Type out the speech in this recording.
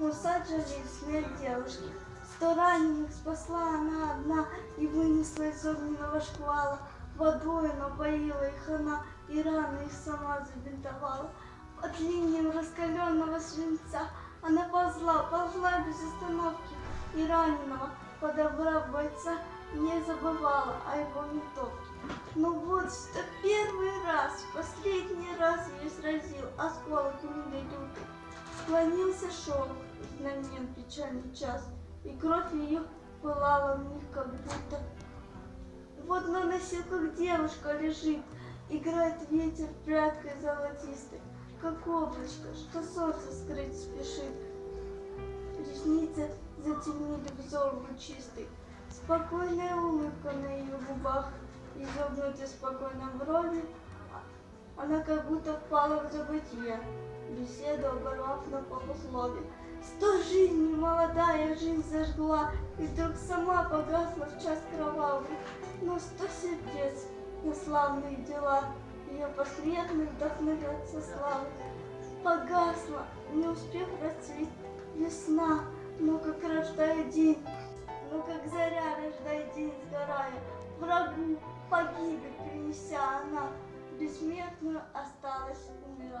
Но сад жалеет смерть девушки. Сто раненых спасла она одна и вынесла из огненного шквала. Водой напоила их она и раны их сама забинтовала. Под линией раскаленного свинца она ползла, ползла без остановки и раненого, подобрав бойца, не забывала о его ментовке. Но вот что первый раз, в последний раз ее сразил осколок лютый. Склонился шелк, печальный час, и кровь ее пылала в них, как будто. Вот на носилках девушка лежит, играет ветер прядкой золотистой, как облачко, что солнце скрыть спешит. Ресницы затемнили взор лучистый, спокойная улыбка на ее губах, изогнуты спокойно брови, а- она как будто впала в забытье, беседу оборвав на полуслове. Сто жизней молодая жизнь зажгла, и вдруг сама погасла в час кровавый. Но сто сердец на славные дела, ее посмертный вдохновется славой. Погасла, не успев расцвет весна, но как рождает день, но как заря рождает день сгорая, врагу погибель принеся она, бессмертную осталась умирая.